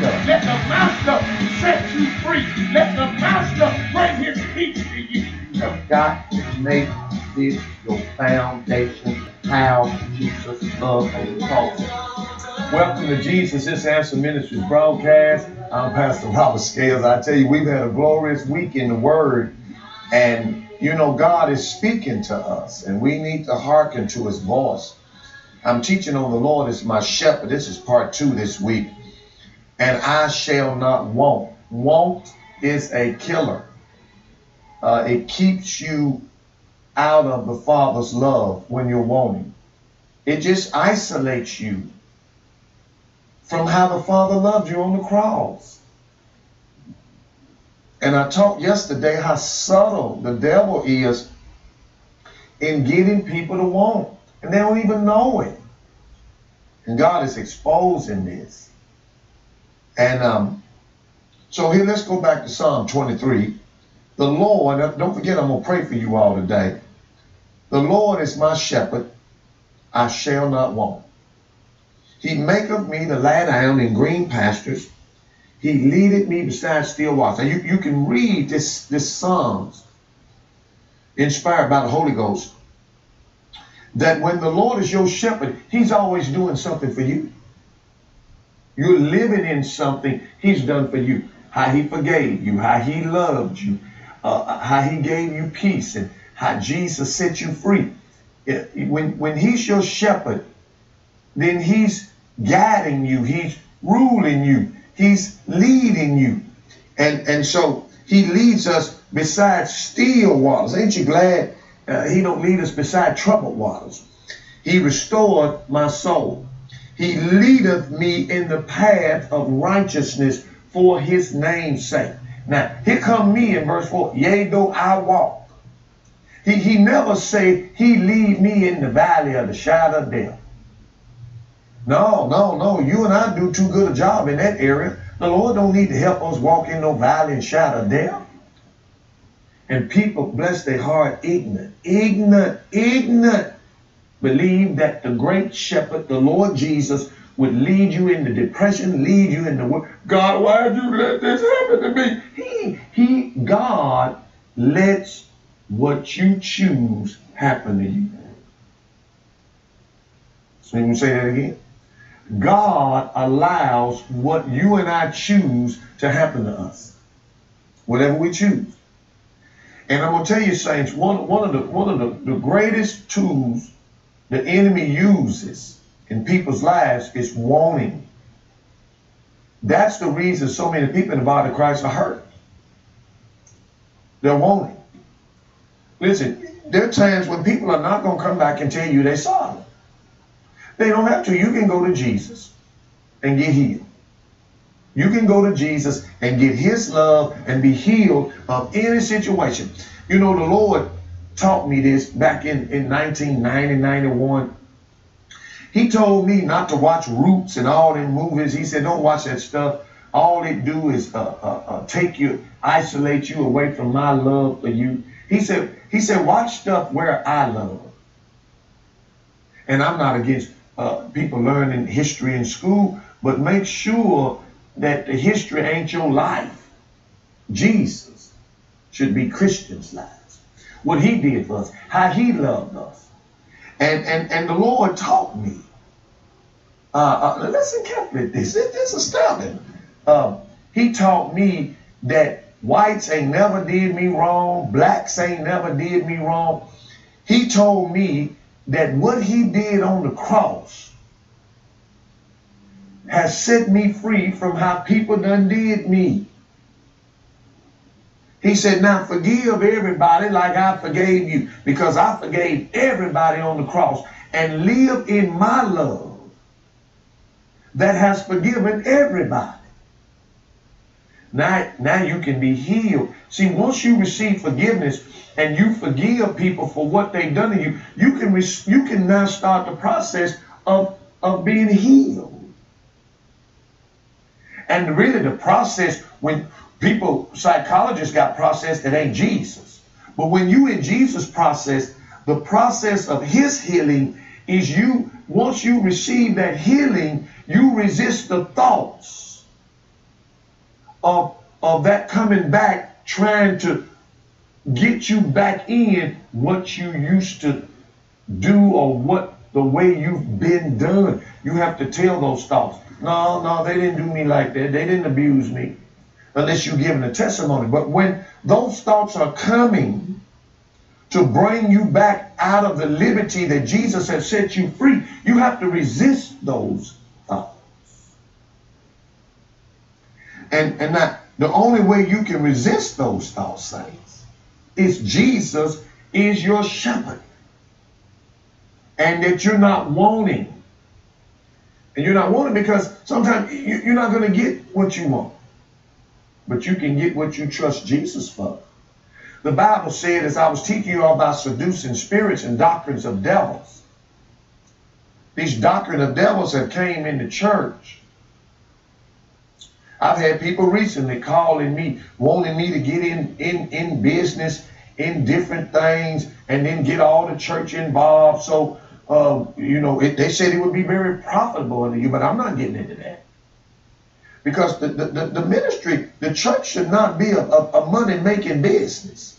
master, let the master set you free. Let the master bring his peace to you. You've got to make this your foundation. How Jesus loved and taught Welcome to Jesus this Answer Ministries broadcast. I'm Pastor Robert Scales. I tell you, we've had a glorious week in the Word, and you know, God is speaking to us, and we need to hearken to His voice. I'm teaching on the Lord as my shepherd. This is part two this week. And I shall not want. Want is a killer. Uh, it keeps you out of the Father's love when you're wanting. It just isolates you from how the Father loved you on the cross. And I talked yesterday how subtle the devil is in getting people to want. And they don't even know it. And God is exposing this. And um, so here, let's go back to Psalm 23. The Lord, don't forget, I'm going to pray for you all today. The Lord is my shepherd, I shall not want. He maketh me to lie down in green pastures. He leadeth me beside still waters. Now you, you can read this, this Psalms inspired by the Holy Ghost. That when the Lord is your shepherd, he's always doing something for you. You're living in something he's done for you. How he forgave you, how he loved you, uh, how he gave you peace, and how Jesus set you free. When, when he's your shepherd, then he's guiding you, he's ruling you, he's leading you. And, and so he leads us beside still waters. Ain't you glad uh, he don't lead us beside troubled waters? He restored my soul. He leadeth me in the path of righteousness for his name's sake. Now, here come me in verse 4. Yea, though I walk. He, he never say, he lead me in the valley of the shadow of death. No, no, no. You and I do too good a job in that area. The Lord don't need to help us walk in no valley and shadow of death. And people, bless their heart, ignorant, ignorant, ignorant, believe that the great shepherd, the Lord Jesus, would lead you into depression, lead you into? God, why did you let this happen to me? He, he, God lets what you choose happen to you. So you say that again. God allows what you and I choose to happen to us. Whatever we choose. And I'm gonna tell you, saints, one, one of the one of the, the greatest tools the enemy uses in people's lives is wanting. That's the reason so many people in the body of Christ are hurt. They're wanting. Listen, there are times when people are not going to come back and tell you they saw them. They don't have to. You can go to Jesus and get healed. You can go to Jesus and get his love and be healed of any situation. You know, the Lord taught me this back in, in 1990, 91. He told me not to watch Roots and all them movies. He said, don't watch that stuff. All it do is uh, uh, uh, take you, isolate you away from my love for you. He said, he said, watch stuff where I love. And I'm not against uh, people learning history in school, but make sure that the history ain't your life. Jesus should be Christians' lives. What he did for us, how he loved us. And and and the Lord taught me. Uh, uh, listen carefully. This this is astounding. Uh, he taught me that whites ain't never did me wrong, blacks ain't never did me wrong. He told me that what he did on the cross has set me free from how people done did me. He said, now forgive everybody like I forgave you because I forgave everybody on the cross and live in my love that has forgiven everybody. Now, now you can be healed. See, once you receive forgiveness and you forgive people for what they've done to you, you can you can now start the process of, of being healed. And really the process when people, psychologists got process that ain't Jesus. But when you in Jesus process, the process of his healing is you, once you receive that healing, you resist the thoughts of, of that coming back, trying to get you back in what you used to do or what the way you've been done. You have to tell those thoughts. No, no, they didn't do me like that. They didn't abuse me. Unless you're giving a testimony. But when those thoughts are coming to bring you back out of the liberty that Jesus has set you free, you have to resist those thoughts. And, and that the only way you can resist those thoughts, saints, is Jesus is your shepherd. And that you're not wanting. And you're not wanting because sometimes you're not going to get what you want. But you can get what you trust Jesus for. The Bible said, as I was teaching you all about seducing spirits and doctrines of devils, these doctrine of devils have came into church I've had people recently calling me, wanting me to get in, in, in business, in different things, and then get all the church involved. So, uh, you know, it, they said it would be very profitable to you, but I'm not getting into that. Because the, the, the, the ministry, the church should not be a, a, a money-making business.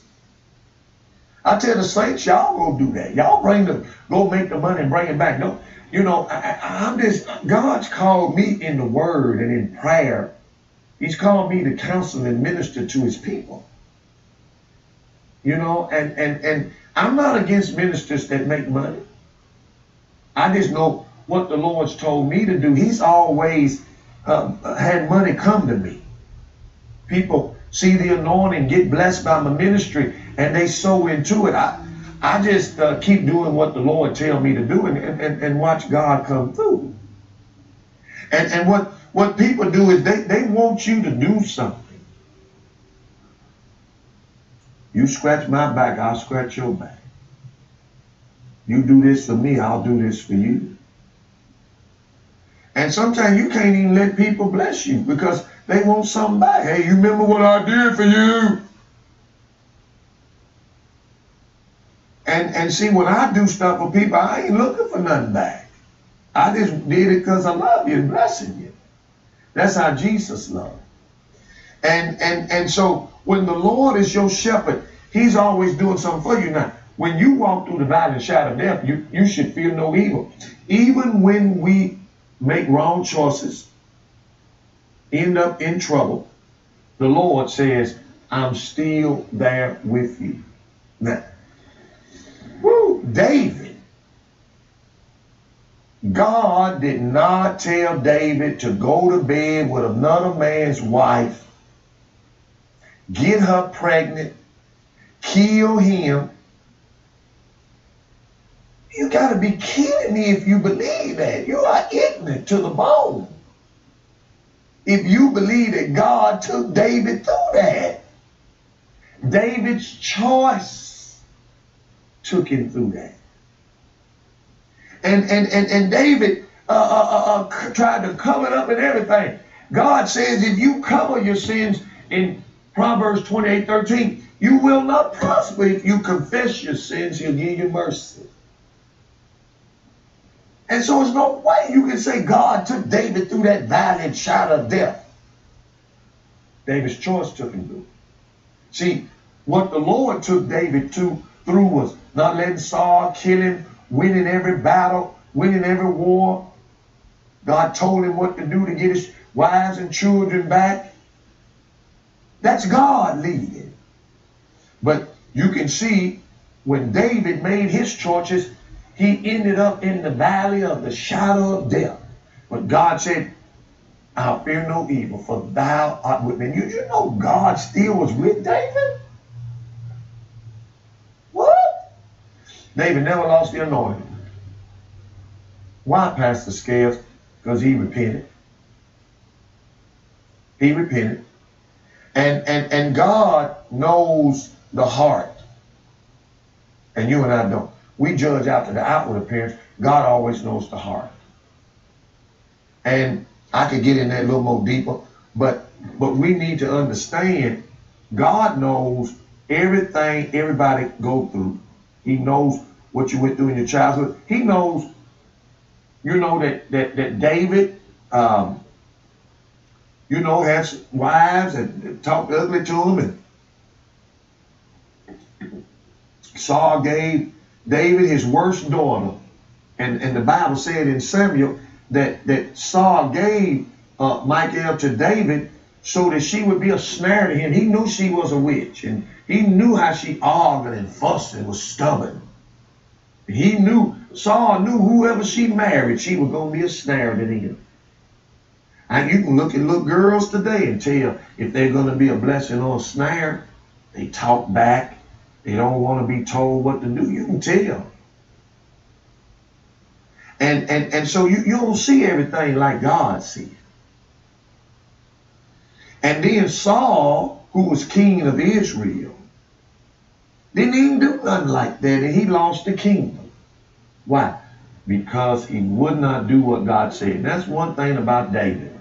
I tell the saints, y'all go do that. Y'all bring the, go make the money and bring it back. No, you know, I, I'm just, God's called me in the word and in prayer He's called me to counsel and minister to his people. You know, and, and, and I'm not against ministers that make money. I just know what the Lord's told me to do. He's always uh, had money come to me. People see the anointing, get blessed by my ministry, and they sow into it. I, I just uh, keep doing what the Lord tell me to do and, and, and watch God come through. And, and what what people do is they, they want you to do something. You scratch my back, I'll scratch your back. You do this for me, I'll do this for you. And sometimes you can't even let people bless you because they want something back. Hey, you remember what I did for you? And and see, when I do stuff for people, I ain't looking for nothing back. I just did it because I love you and blessing you. That's how Jesus loved. And and and so when the Lord is your shepherd, he's always doing something for you. Now, when you walk through the valley of shadow of death, you, you should fear no evil. Even when we make wrong choices, end up in trouble, the Lord says, I'm still there with you. Now, woo, David God did not tell David to go to bed with another man's wife, get her pregnant, kill him. You got to be kidding me if you believe that. You are ignorant to the bone. If you believe that God took David through that, David's choice took him through that and and and, and David uh, uh, uh, uh tried to cover it up and everything. God says if you cover your sins in Proverbs 28, 13, you will not prosper if you confess your sins. He'll give you mercy. And so there's no way you can say God took David through that valley and shadow of death. David's choice took him through. See, what the Lord took David to through was not letting Saul kill him, winning every battle, winning every war. God told him what to do to get his wives and children back. That's God leading. But you can see when David made his choices, he ended up in the valley of the shadow of death. But God said, I'll fear no evil, for thou art with me. You, you know God still was with David? What? David never lost the anointing. Why, Pastor Scales? Because he repented. He repented. And, and, and God knows the heart. And you and I don't. We judge after the outward appearance. God always knows the heart. And I could get in that a little more deeper, but but we need to understand God knows everything everybody go through. He knows what you went through in your childhood. He knows, you know, that that, that David, um, you know, had wives and talked ugly to him. And Saul gave David his worst daughter. And, and the Bible said in Samuel that, that Saul gave uh, Michal to David so that she would be a snare to him. He knew she was a witch, and he knew how she argued and fussed and was stubborn. He knew, Saul knew whoever she married, she was going to be a snare to him. And you can look at little girls today and tell if they're going to be a blessing or a snare. They talk back. They don't want to be told what to do. You can tell. And and and so you, you don't see everything like God sees. And then Saul, who was king of Israel, didn't even do nothing like that, and he lost the kingdom. Why? Because he would not do what God said. That's one thing about David.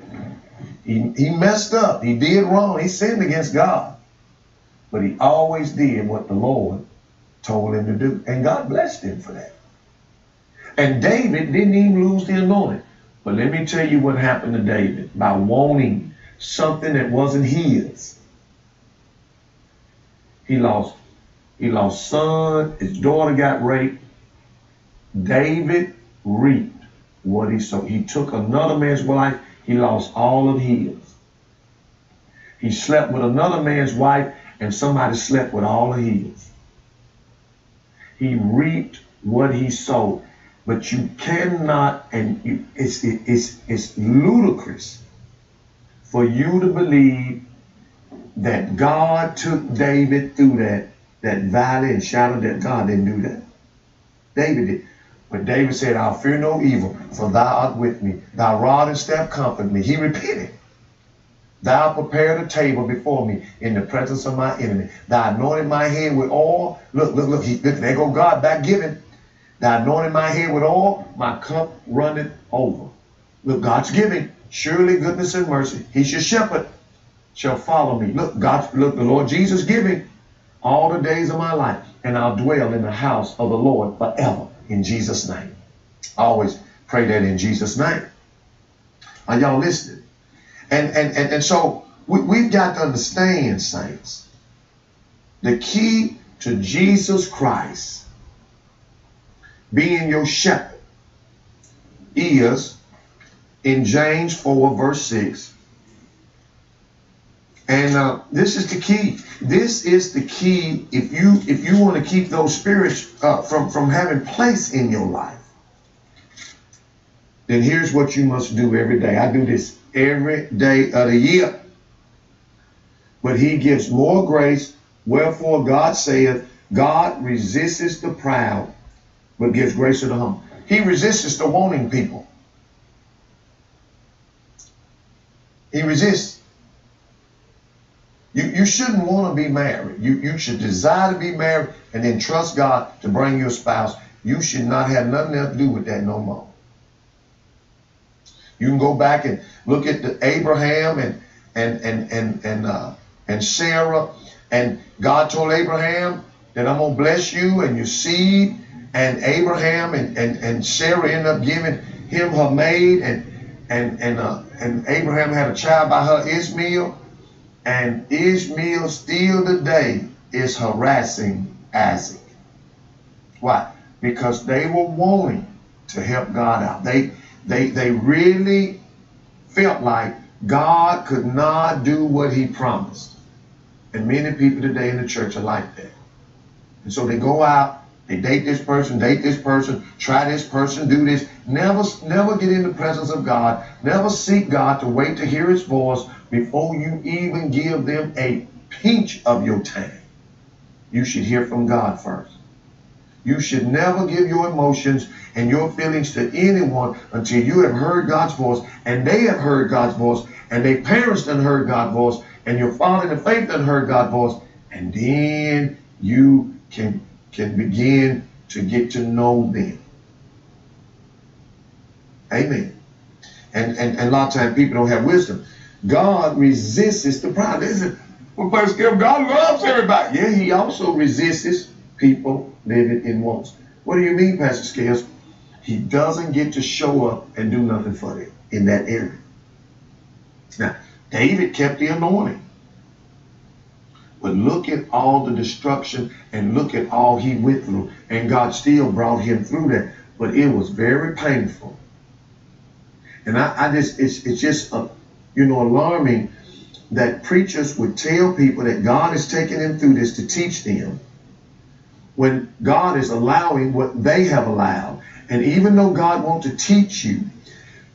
He, he messed up. He did wrong. He sinned against God. But he always did what the Lord told him to do. And God blessed him for that. And David didn't even lose the anointing. But let me tell you what happened to David by wanting something that wasn't his. He lost he lost son, his daughter got raped. David reaped what he sowed. He took another man's wife, he lost all of his. He slept with another man's wife, and somebody slept with all of his. He reaped what he sowed. But you cannot, and it's, it, it's, it's ludicrous for you to believe that God took David through that, that valley and shadow that God didn't do that. David did. But David said, I'll fear no evil, for thou art with me. Thy rod and staff comfort me. He repeated. Thou prepared a table before me in the presence of my enemy. Thou anointed my head with oil. Look, look, look. He, look there go God back giving. Thou anointed my head with oil. My cup runneth over. Look, God's giving. Surely goodness and mercy. He's your shepherd. Shall follow me. Look, God, look, the Lord Jesus giving all the days of my life. And I'll dwell in the house of the Lord forever. In Jesus' name. I always pray that in Jesus' name. Are y'all listening? And, and, and, and so we, we've got to understand, saints, the key to Jesus Christ being your shepherd is in James 4 verse 6. And uh, this is the key. This is the key if you if you want to keep those spirits uh, from from having place in your life. Then here's what you must do every day. I do this every day of the year. But he gives more grace. Wherefore God saith, God resists the proud, but gives grace to the humble. He resists the wanting people. He resists. You, you shouldn't want to be married. You, you should desire to be married and then trust God to bring you a spouse. You should not have nothing else to do with that no more. You can go back and look at the Abraham and and and and and uh, and Sarah, and God told Abraham that I'm gonna bless you and your seed. And Abraham and and, and Sarah ended up giving him her maid, and and and uh, and Abraham had a child by her Ishmael, and Ishmael still today is harassing Isaac. Why? Because they were wanting to help God out. They they, they really felt like God could not do what he promised. And many people today in the church are like that. And so they go out, they date this person, date this person, try this person, do this. Never, never get in the presence of God. Never seek God to wait to hear his voice before you even give them a pinch of your time. You should hear from God first. You should never give your emotions and your feelings to anyone until you have heard God's voice and they have heard God's voice and their parents done heard God's voice and your father in the faith done heard God's voice and then you can can begin to get to know them. Amen. And, and, and a lot of times people don't have wisdom. God resists the pride. Listen, well, Pastor God loves everybody. Yeah, he also resists people living in wants. What do you mean, Pastor Scales? He doesn't get to show up and do nothing for them in that area. Now, David kept the anointing. But look at all the destruction and look at all he went through. And God still brought him through that. But it was very painful. And I, I just, it's, it's just, a, you know, alarming that preachers would tell people that God is taking them through this to teach them when God is allowing what they have allowed. And even though God wants to teach you,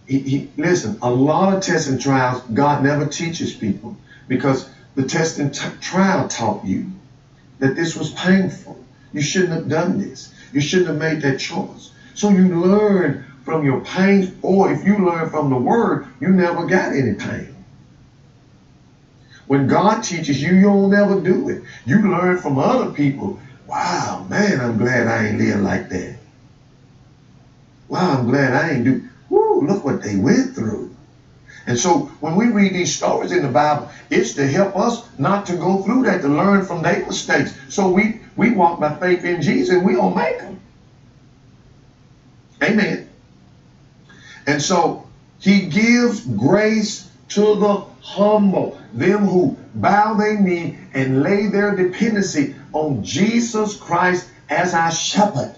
he, he, listen, a lot of tests and trials, God never teaches people because the test and trial taught you that this was painful. You shouldn't have done this. You shouldn't have made that choice. So you learn from your pain, or if you learn from the word, you never got any pain. When God teaches you, you'll never do it. You learn from other people. Wow, man, I'm glad I ain't live like that. Wow, I'm glad I ain't do. Woo, look what they went through. And so when we read these stories in the Bible, it's to help us not to go through that, to learn from their mistakes. So we, we walk by faith in Jesus and we don't make them. Amen. And so he gives grace to the humble, them who bow their knee and lay their dependency on Jesus Christ as our shepherd.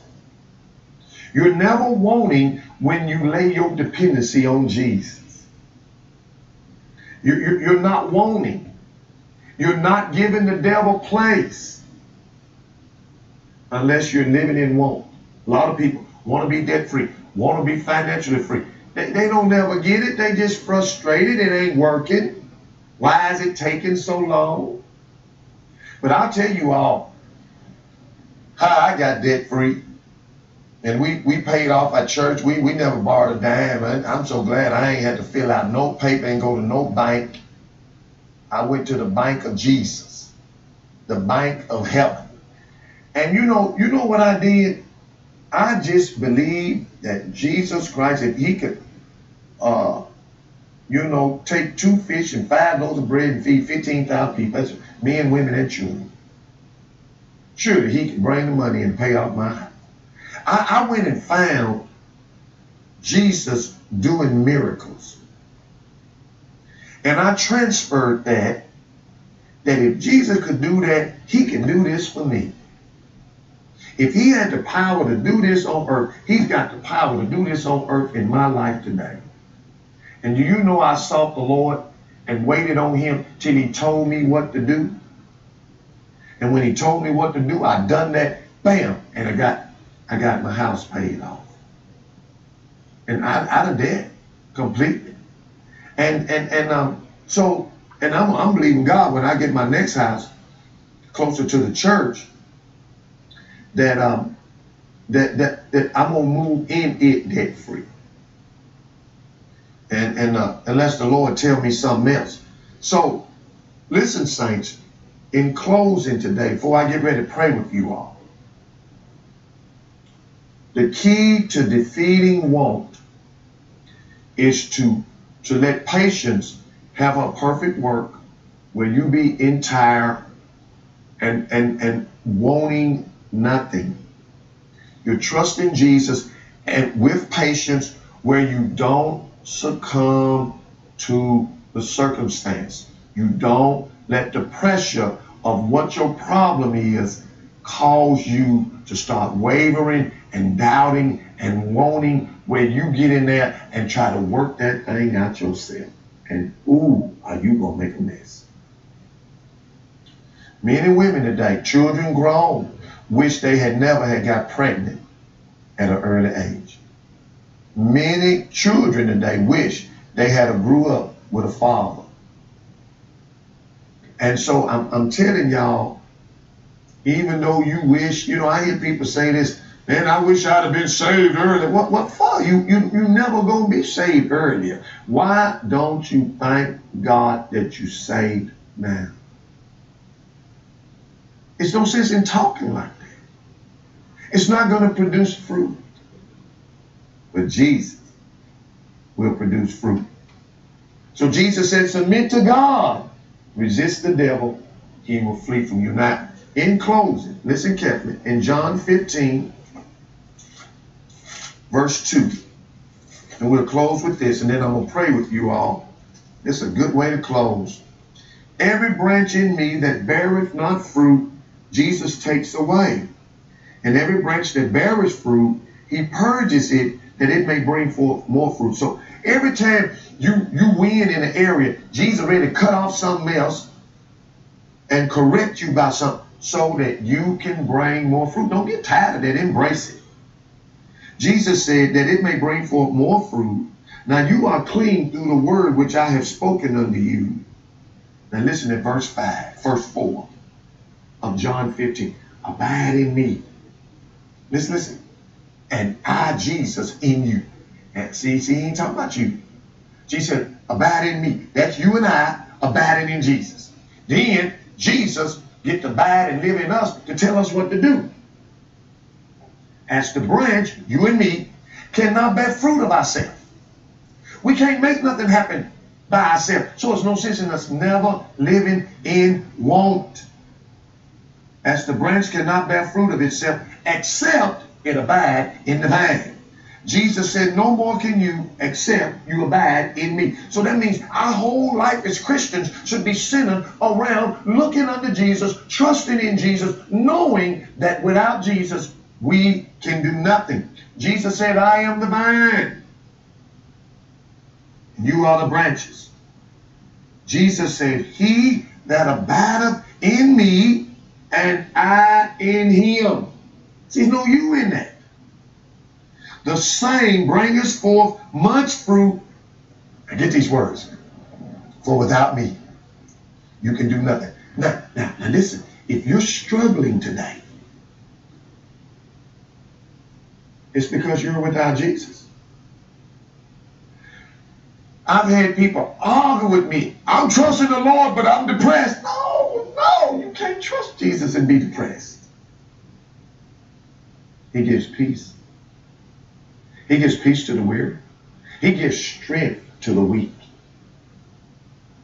You're never wanting when you lay your dependency on Jesus. You're not wanting. You're not giving the devil place unless you're living in want. A lot of people want to be debt free, want to be financially free. They, they don't never get it. They just frustrated. It ain't working. Why is it taking so long? But I'll tell you all how I got debt free. And we, we paid off our church. We, we never borrowed a dime. I'm so glad I ain't had to fill out no paper and go to no bank. I went to the bank of Jesus, the bank of heaven. And you know, you know what I did? I just believed that Jesus Christ, if he could, uh, you know, take two fish and five loaves of bread and feed 15,000 people, that's men, women, and children. Surely he can bring the money and pay off my house. I, I went and found Jesus doing miracles. And I transferred that, that if Jesus could do that, he can do this for me. If he had the power to do this on earth, he's got the power to do this on earth in my life today. And do you know I sought the Lord and waited on him till he told me what to do? And when he told me what to do, I done that, bam, and I got I got my house paid off. And I, out of debt completely. And and and um so and I'm I'm believing God when I get my next house closer to the church that um that that that I'm gonna move in it debt free. And and uh, unless the Lord tell me something else. So listen, saints, in closing today, before I get ready to pray with you all, the key to defeating want is to, to let patience have a perfect work where you be entire and, and, and wanting nothing. You're trusting Jesus and with patience where you don't succumb to the circumstance. You don't let the pressure of what your problem is cause you to start wavering and doubting and wanting where you get in there and try to work that thing out yourself. And ooh, are you going to make a mess? Men and women today, children grown, wish they had never had got pregnant at an early age. Many children today wish they had a grew up with a father. And so I'm, I'm telling y'all, even though you wish, you know, I hear people say this, man, I wish I'd have been saved earlier. What what for? You you you never gonna be saved earlier. Why don't you thank God that you saved now? It's no sense in talking like that. It's not gonna produce fruit. But Jesus will produce fruit. So Jesus said, submit to God. Resist the devil, he will flee from you. Now, in closing, listen carefully. In John 15, verse 2, and we'll close with this, and then I'm going to pray with you all. This is a good way to close. Every branch in me that beareth not fruit, Jesus takes away. And every branch that beareth fruit, he purges it that it may bring forth more fruit. So every time you you win in an area, Jesus ready to cut off something else and correct you by something so that you can bring more fruit. Don't get tired of that. Embrace it. Jesus said that it may bring forth more fruit. Now you are clean through the word which I have spoken unto you. Now listen to verse 5, verse 4 of John 15. Abide in me. Listen, listen. And I, Jesus, in you. And see, see, he ain't talking about you. Jesus said, abide in me. That's you and I abiding in Jesus. Then Jesus get to abide and live in us to tell us what to do. As the branch, you and me, cannot bear fruit of ourselves. We can't make nothing happen by ourselves. So it's no sense in us never living in want. As the branch cannot bear fruit of itself, except it abide in the vine. Jesus said, No more can you except you abide in me. So that means our whole life as Christians should be centered around looking unto Jesus, trusting in Jesus, knowing that without Jesus, we can do nothing. Jesus said, I am the vine. You are the branches. Jesus said, He that abideth in me and I in him. See, no you in that. The same bringeth forth much fruit. And get these words. For without me, you can do nothing. Now, now, now listen. If you're struggling today, it's because you're without Jesus. I've had people argue with me. I'm trusting the Lord, but I'm depressed. No, no, you can't trust Jesus and be depressed. He gives peace. He gives peace to the weary. He gives strength to the weak.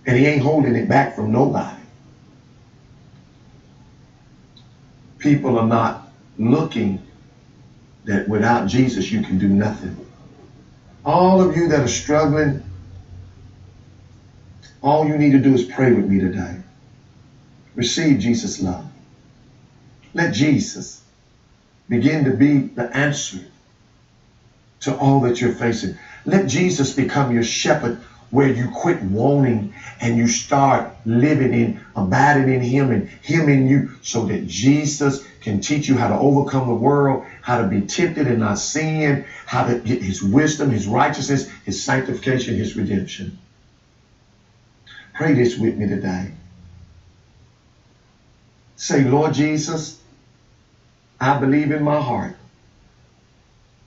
And he ain't holding it back from nobody. People are not looking that without Jesus you can do nothing. All of you that are struggling, all you need to do is pray with me today. Receive Jesus' love. Let Jesus begin to be the answer to all that you're facing. Let Jesus become your shepherd where you quit wanting and you start living in, abiding in him and him in you so that Jesus can teach you how to overcome the world, how to be tempted and not sin, how to get his wisdom, his righteousness, his sanctification, his redemption. Pray this with me today. Say, Lord Jesus, I believe in my heart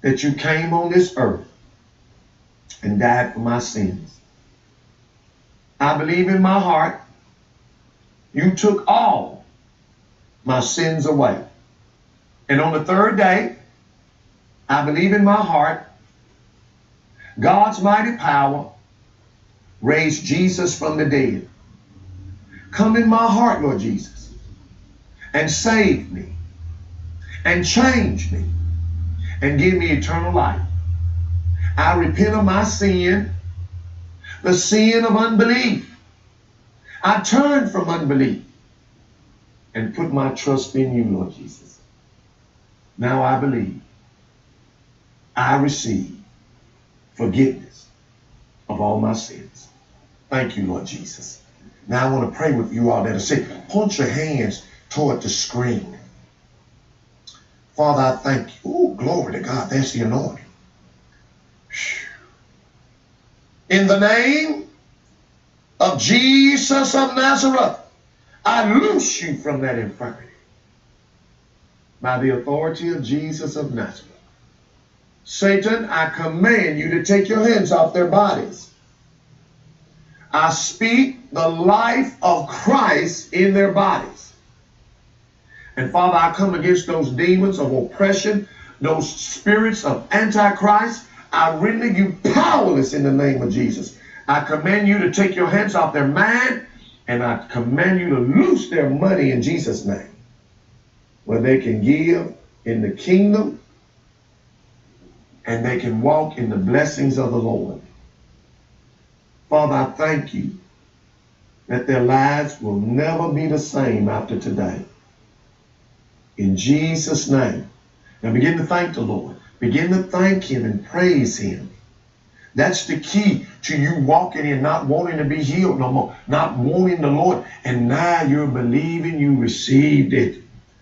that you came on this earth and died for my sins. I believe in my heart you took all my sins away. And on the third day, I believe in my heart God's mighty power raised Jesus from the dead. Come in my heart, Lord Jesus, and save me and change me and give me eternal life. I repent of my sin, the sin of unbelief. I turn from unbelief and put my trust in you, Lord Jesus. Now I believe. I receive forgiveness of all my sins. Thank you, Lord Jesus. Now I want to pray with you all that are sick. Point your hands toward the screen. Father, I thank you. Oh, glory to God. That's the anointing. In the name of Jesus of Nazareth, I loose you from that infirmity. By the authority of Jesus of Nazareth. Satan, I command you to take your hands off their bodies. I speak the life of Christ in their bodies. And Father, I come against those demons of oppression, those spirits of Antichrist. I render you powerless in the name of Jesus. I command you to take your hands off their mind, and I command you to loose their money in Jesus' name, where they can give in the kingdom and they can walk in the blessings of the Lord. Father, I thank you that their lives will never be the same after today. In Jesus' name. Now begin to thank the Lord. Begin to thank Him and praise Him. That's the key to you walking in, not wanting to be healed no more, not wanting the Lord. And now you're believing you received it.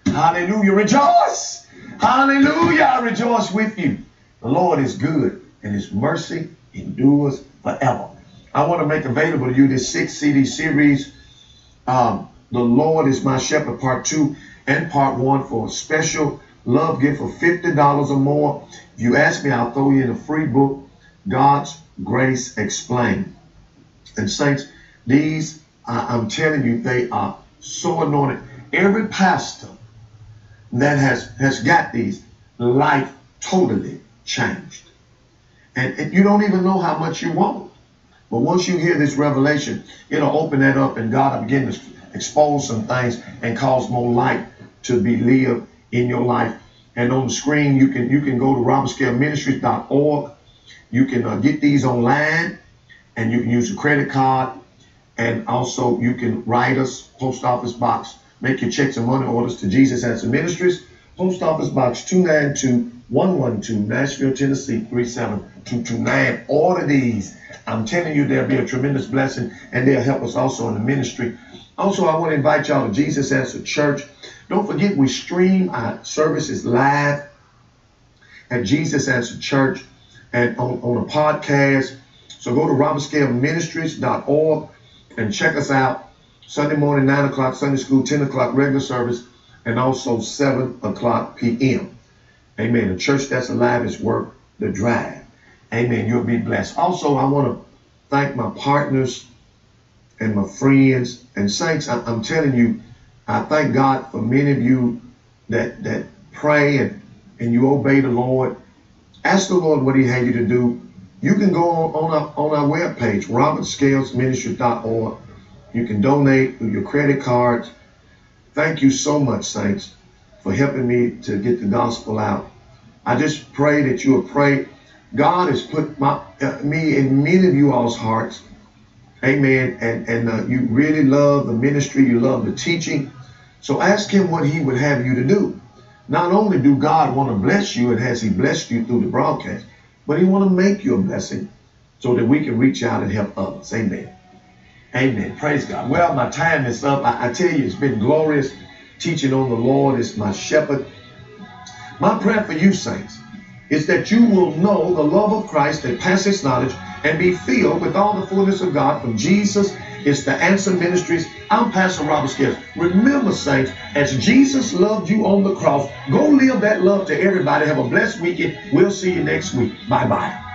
Hallelujah. Rejoice. Hallelujah. I rejoice with you. The Lord is good and his mercy endures forever. I want to make available to you this six CD series, um, The Lord is My Shepherd, Part 2 and Part 1 for a special love gift for $50 or more. If you ask me, I'll throw you in a free book, God's Grace Explained. And saints, these, I'm telling you, they are so anointed. Every pastor that has, has got these, life totally changed. And, and you don't even know how much you want. But once you hear this revelation, it'll open that up and God will begin to expose some things and cause more light to be lived in your life. And on the screen, you can you can go to robertscaleministries.org. You can uh, get these online, and you can use a credit card, and also you can write us post office box, make your checks and money orders to Jesus Answer Ministries, post office box 292 112 Nashville, Tennessee 37229. Order these. I'm telling you, there'll be a tremendous blessing and they'll help us also in the ministry. Also, I want to invite y'all to Jesus Answer Church. Don't forget, we stream our services live at Jesus Answer Church and on, on a podcast. So go to robertscaleministries.org and check us out. Sunday morning, 9 o'clock, Sunday school, 10 o'clock, regular service, and also 7 o'clock p.m. Amen. The church that's alive is worth the drive. Amen. You'll be blessed. Also, I want to thank my partners and my friends and saints. I, am telling you, I thank God for many of you that that pray and, and you obey the Lord. Ask the Lord what He had you to do. You can go on, on our on our webpage, robertscalesministry.org. You can donate through your credit cards. Thank you so much, saints, for helping me to get the gospel out. I just pray that you will pray. God has put my, uh, me in many of you all's hearts. Amen. And, and uh, you really love the ministry. You love the teaching. So ask him what he would have you to do. Not only do God want to bless you and has he blessed you through the broadcast, but he want to make you a blessing so that we can reach out and help others. Amen. Amen. Praise God. Well, my time is up. I, I tell you, it's been glorious teaching on the Lord. It's my shepherd. My prayer for you, saints, is that you will know the love of Christ that passes knowledge and be filled with all the fullness of God from Jesus is the answer ministries. I'm Pastor Robert Scales. Remember, saints, as Jesus loved you on the cross, go live that love to everybody. Have a blessed weekend. We'll see you next week. Bye bye.